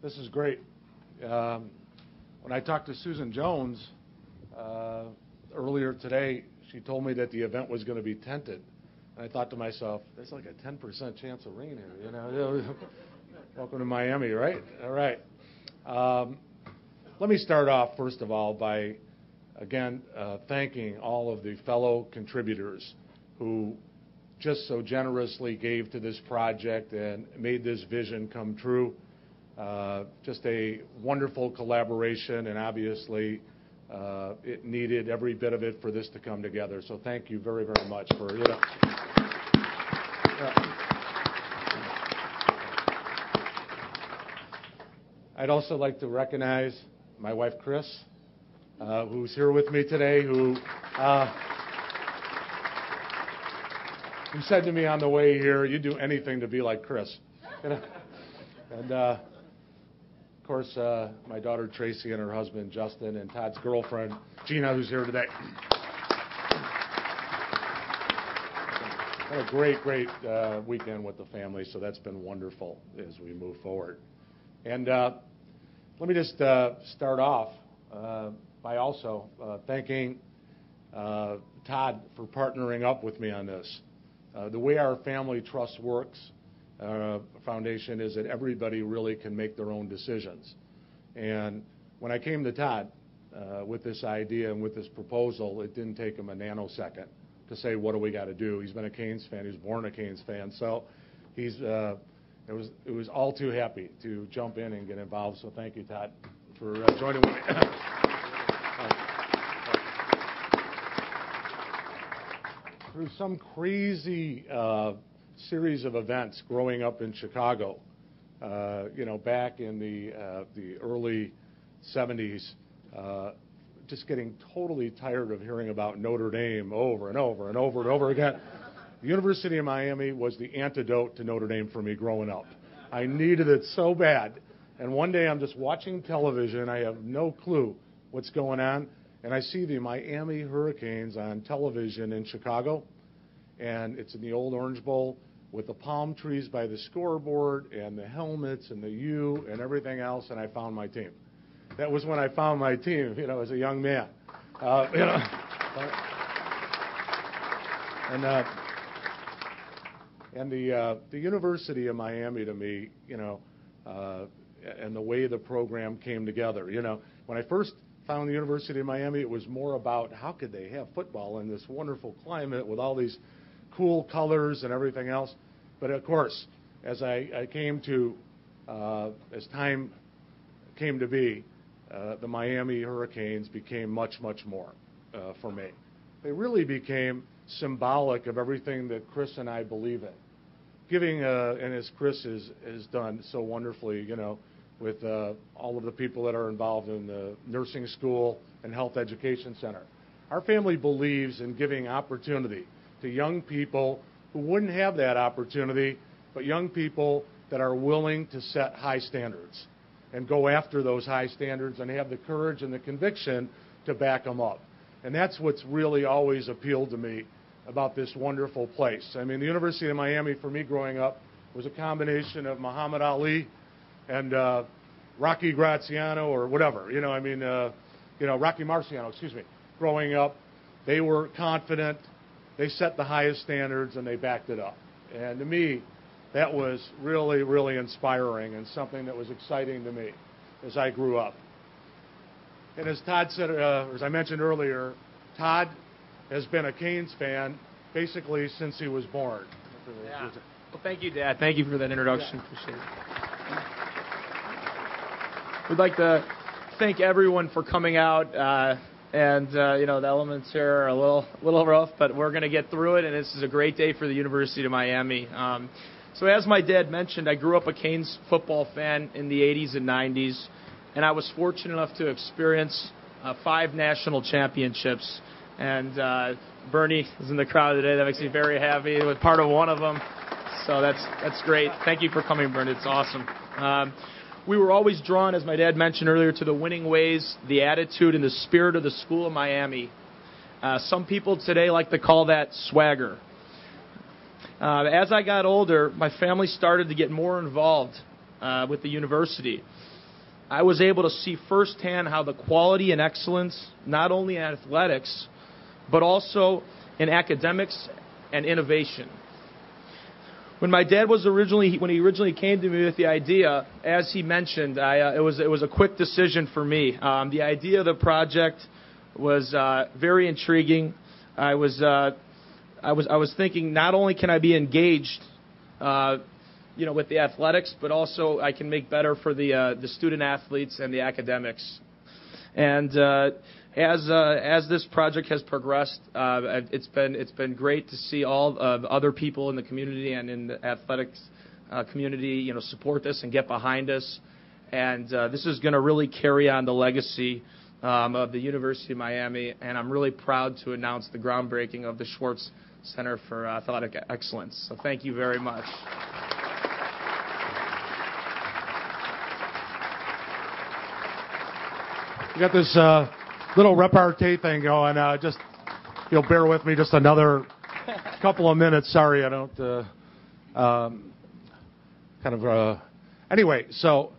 This is great. Um, when I talked to Susan Jones uh, earlier today, she told me that the event was going to be tented. And I thought to myself, there's like a 10% chance of rain here. You know, welcome to Miami, right? All right. Um, let me start off first of all by again uh, thanking all of the fellow contributors who just so generously gave to this project and made this vision come true. Uh, just a wonderful collaboration, and obviously, uh, it needed every bit of it for this to come together. So thank you very, very much for, know. I'd also like to recognize my wife, Chris, uh, who's here with me today, who who said to me on the way here, "You'd do anything to be like Chris." You know? And uh, of course, uh, my daughter Tracy and her husband Justin, and Todd's girlfriend Gina, who's here today. Had a great, great uh, weekend with the family, so that's been wonderful as we move forward. And uh, let me just uh, start off uh, by also uh, thanking Todd for partnering up with me on this. The way our family trust works foundation is that everybody really can make their own decisions. And when I came to Todd uh, with this idea and with this proposal, it didn't take him a nanosecond to say, "What do we got to do?" He's been a Canes fan. He was born a Canes fan, so he's uh, it was it was all too happy to jump in and get involved. So thank you, Todd, for uh, joining me. through some crazy uh, series of events growing up in Chicago, uh, you know, back in the uh, the early 70s, uh, just getting totally tired of hearing about Notre Dame over and over and over and over again. The University of Miami was the antidote to Notre Dame for me growing up. I needed it so bad. And one day I'm just watching television. I have no clue what's going on and I see the Miami Hurricanes on television in Chicago, and it's in the old Orange Bowl with the palm trees by the scoreboard and the helmets and the U and everything else, and I found my team. That was when I found my team, you know, as a young man. Uh, you know, and uh, and the uh, the University of Miami to me, you know, uh, and the way the program came together. You know, when I first found the University of Miami, it was more about how could they have football in this wonderful climate with all these cool colors and everything else. But of course, as I, I came to, uh, as time came to be, uh, the Miami Hurricanes became much, much more uh, for me. They really became symbolic of everything that Chris and I believe in. Giving, uh, and as Chris has, has done so wonderfully, you know, with uh, all of the people that are involved in the nursing school and health education center. Our family believes in giving opportunity to young people who wouldn't have that opportunity, but young people that are willing to set high standards and go after those high standards and have the courage and the conviction to back them up. And that's what's really always appealed to me about this wonderful place. I mean, the University of Miami, for me growing up, was a combination of Muhammad Ali and uh, Rocky Graziano or whatever. You know, I mean, uh, you know, Rocky Marciano, excuse me. Growing up, they were confident. They set the highest standards and they backed it up. And to me, that was really, really inspiring and something that was exciting to me as I grew up. And as Todd said, uh, as I mentioned earlier, Todd has been a Canes fan basically since he was born. Yeah. Well, thank you, Dad. Thank you for that introduction. Yeah. Appreciate it. We'd like to thank everyone for coming out. Uh, and uh, you know the elements here are a little little rough, but we're going to get through it. And this is a great day for the University of Miami. Um, so as my dad mentioned, I grew up a Canes football fan in the 80s and 90s, and I was fortunate enough to experience uh, five national championships. And uh, Bernie is in the crowd today. That makes me very happy. with part of one of them, so that's that's great. Thank you for coming, Bernie. It's awesome. Um, we were always drawn, as my dad mentioned earlier, to the winning ways, the attitude, and the spirit of the School of Miami. Uh, some people today like to call that swagger. Uh, as I got older, my family started to get more involved uh, with the university, I was able to see firsthand how the quality and excellence, not only in athletics, but also in academics and innovation. When my dad was originally, when he originally came to me with the idea, as he mentioned, I, uh, it was it was a quick decision for me. Um, the idea of the project was uh, very intriguing. I was uh, I was I was thinking not only can I be engaged, uh, you know, with the athletics, but also I can make better for the uh, the student athletes and the academics. And uh, as uh, as this project has progressed, uh, it's been it's been great to see all of other people in the community and in the athletics uh, community, you know, support this and get behind us. And uh, this is going to really carry on the legacy um, of the University of Miami. And I'm really proud to announce the groundbreaking of the Schwartz Center for Athletic Excellence. So thank you very much. We got this uh, little repartee thing going. Uh, just you'll bear with me just another couple of minutes. Sorry, I don't. Uh, um, kind of. Uh, anyway, so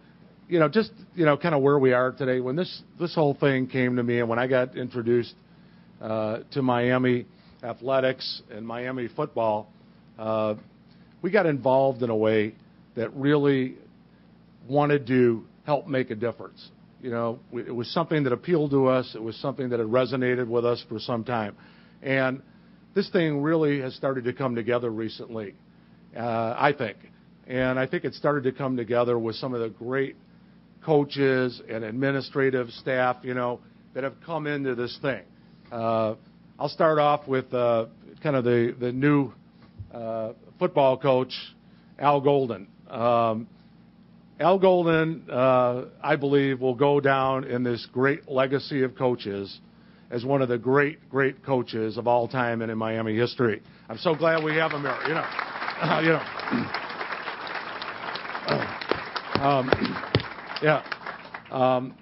you know, just you know, kind of where we are today. When this this whole thing came to me, and when I got introduced uh, to Miami athletics and Miami football, uh, we got involved in a way that really wanted to help make a difference. You know, it was something that appealed to us. It was something that had resonated with us for some time. And this thing really has started to come together recently, uh, I think. And I think it started to come together with some of the great coaches and administrative staff, you know, that have come into this thing. Uh, I'll start off with uh, kind of the, the new uh, football coach, Al Golden. Um, Al Golden, uh, I believe, will go down in this great legacy of coaches as one of the great, great coaches of all time and in Miami history. I'm so glad we have him here. You know, uh, you know. um, yeah. Um,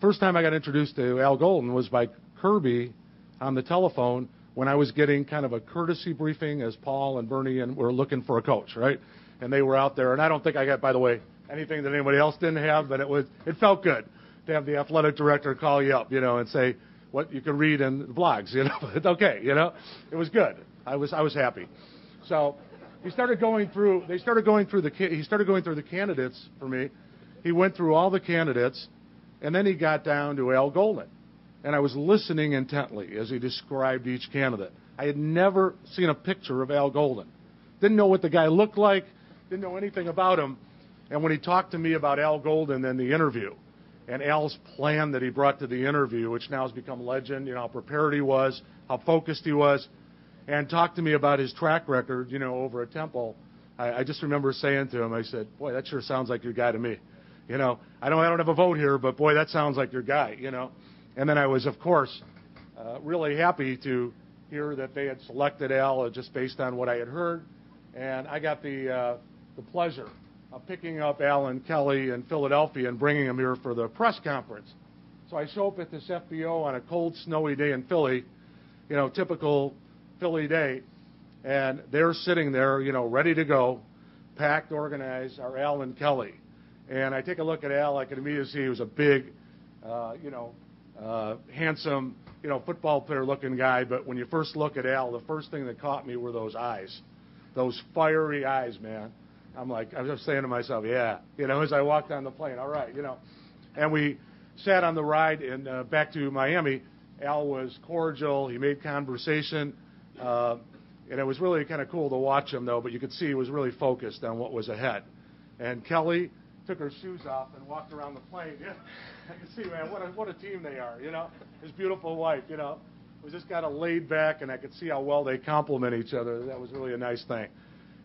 first time I got introduced to Al Golden was by Kirby on the telephone when I was getting kind of a courtesy briefing as Paul and Bernie and were looking for a coach, right? And they were out there, and I don't think I got, by the way, anything that anybody else didn't have, but it was it felt good to have the athletic director call you up, you know, and say what you can read in the blogs, you know. It's okay, you know. It was good. I was I was happy. So he started going through. They started going through the. He started going through the candidates for me. He went through all the candidates, and then he got down to Al Golden, and I was listening intently as he described each candidate. I had never seen a picture of Al Golden. Didn't know what the guy looked like. Didn't know anything about him. And when he talked to me about Al Golden in the interview, and Al's plan that he brought to the interview, which now has become legend, you know, how prepared he was, how focused he was, and talked to me about his track record, you know, over at Temple, I, I just remember saying to him, I said, boy, that sure sounds like your guy to me. You know, I don't, I don't have a vote here, but boy, that sounds like your guy, you know. And then I was, of course, uh, really happy to hear that they had selected Al just based on what I had heard. And I got the, uh, the pleasure of picking up Al and Kelly in Philadelphia and bringing him here for the press conference. So I show up at this FBO on a cold, snowy day in Philly, you know, typical Philly day, and they're sitting there, you know, ready to go, packed, organized, are Al and Kelly. And I take a look at Al, I can immediately see he was a big, uh, you know, uh, handsome, you know, football player looking guy. But when you first look at Al, the first thing that caught me were those eyes, those fiery eyes, man. I'm like, I was just saying to myself, yeah, you know, as I walked on the plane, all right, you know. And we sat on the ride and uh, back to Miami. Al was cordial. He made conversation. Uh, and it was really kind of cool to watch him, though, but you could see he was really focused on what was ahead. And Kelly took her shoes off and walked around the plane. Yeah, I could see, man, what a, what a team they are, you know. His beautiful wife, you know, was just kind of laid back, and I could see how well they complement each other. That was really a nice thing.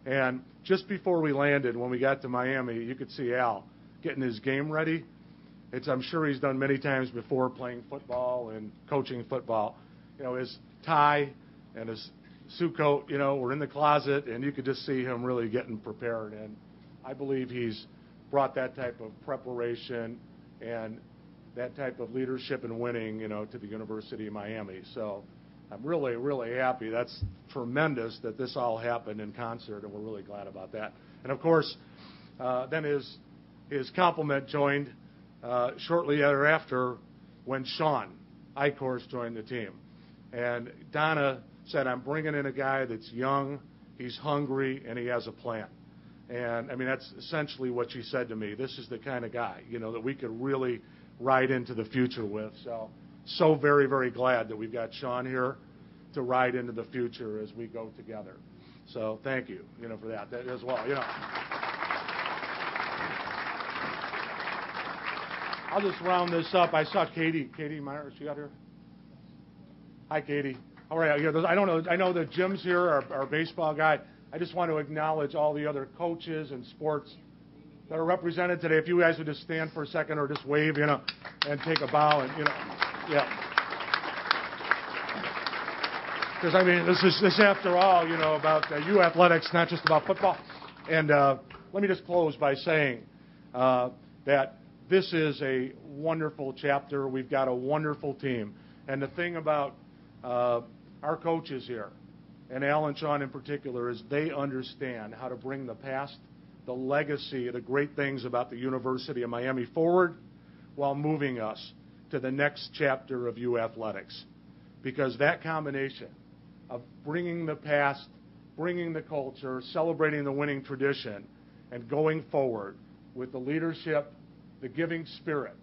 And just before we landed, when we got to Miami, you could see Al getting his game ready. It's, I'm sure he's done many times before playing football and coaching football. You know, his tie and his suit coat, you know, were in the closet, and you could just see him really getting prepared. And I believe he's brought that type of preparation and that type of leadership and winning, you know, to the University of Miami. So I'm really, really happy. That's tremendous that this all happened in concert, and we're really glad about that. And of course, uh, then his his complement joined uh, shortly thereafter when Shawn Eichorst joined the team. And Donna said, I'm bringing in a guy that's young, he's hungry, and he has a plan. And I mean, that's essentially what she said to me. This is the kind of guy, you know, that we could really ride into the future with. So, so very, very glad that we've got Shawn here to ride into the future as we go together. So, thank you, you know, for that, that as well. You know. I'll just round this up. I saw Katie. Katie Meier, is she out here? Hi, Katie. All right. yeah, I don't know. I know the Jim's here, our, our baseball guy. I just want to acknowledge all the other coaches and sports that are represented today. If you guys would just stand for a second or just wave, you know, and take a bow, and you know, yeah. Because I mean, this is this after all, you know, about uh, U athletics, not just about football. And uh, let me just close by saying uh, that this is a wonderful chapter. We've got a wonderful team. And the thing about uh, our coaches here, and Al and Shawn in particular, is they understand how to bring the past, the legacy, the great things about the University of Miami forward while moving us to the next chapter of U athletics. Because that combination of bringing the past, bringing the culture, celebrating the winning tradition, and going forward with the leadership the giving spirit,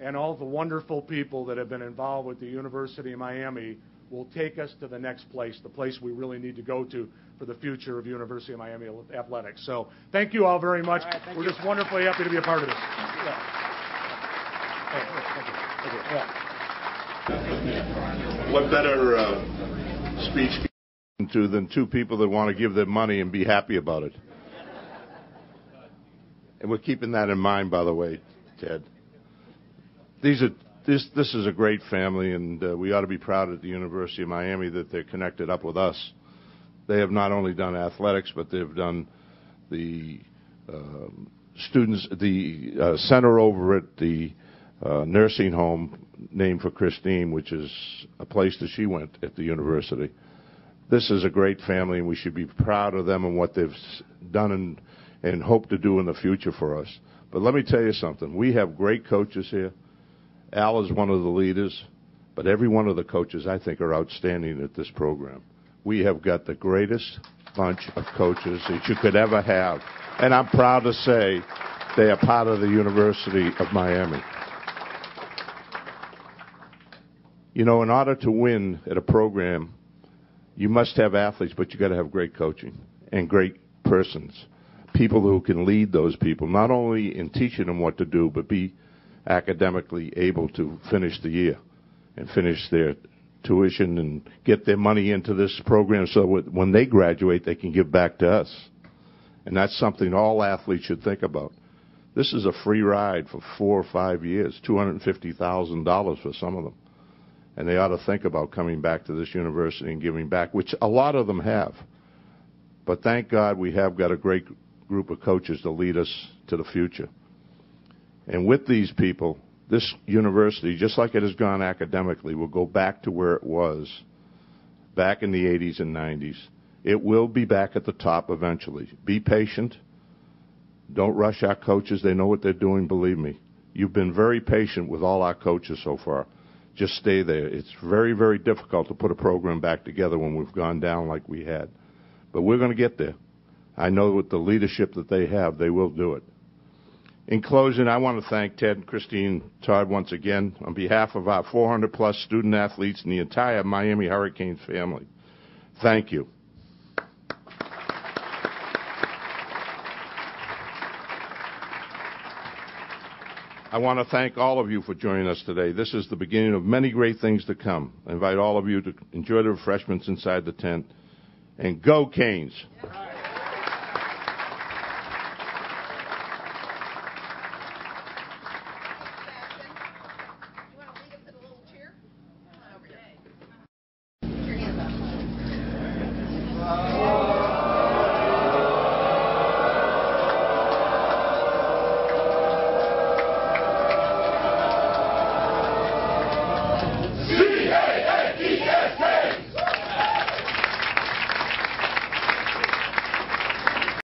and all the wonderful people that have been involved with the University of Miami will take us to the next place, the place we really need to go to for the future of University of Miami athletics. So thank you all very much. All right, We're you. just wonderfully happy to be a part of this. What better uh, speech to than two people that want to give their money and be happy about it? And we're keeping that in mind, by the way, Ted. These are this this is a great family, and uh, we ought to be proud at the University of Miami that they're connected up with us. They have not only done athletics, but they've done the uh, students, the uh, center over at the uh, nursing home named for Christine, which is a place that she went at the university. This is a great family, and we should be proud of them and what they've done and and hope to do in the future for us. But let me tell you something. We have great coaches here. Al is one of the leaders, but every one of the coaches I think are outstanding at this program. We have got the greatest bunch of coaches that you could ever have. And I'm proud to say they are part of the University of Miami. You know, in order to win at a program, you must have athletes, but you got to have great coaching and great persons people who can lead those people, not only in teaching them what to do, but be academically able to finish the year and finish their tuition and get their money into this program so when they graduate, they can give back to us. And that's something all athletes should think about. This is a free ride for four or five years, $250,000 for some of them. And they ought to think about coming back to this university and giving back, which a lot of them have. But thank God we have got a great group of coaches to lead us to the future. And with these people, this university, just like it has gone academically, will go back to where it was back in the 80s and 90s. It will be back at the top eventually. Be patient. Don't rush our coaches. They know what they're doing, believe me. You've been very patient with all our coaches so far. Just stay there. It's very, very difficult to put a program back together when we've gone down like we had. But we're going to get there. I know with the leadership that they have, they will do it. In closing, I want to thank Ted and Christine Todd once again on behalf of our 400 plus student athletes and the entire Miami Hurricanes family. Thank you. I want to thank all of you for joining us today. This is the beginning of many great things to come. I invite all of you to enjoy the refreshments inside the tent. And go Canes!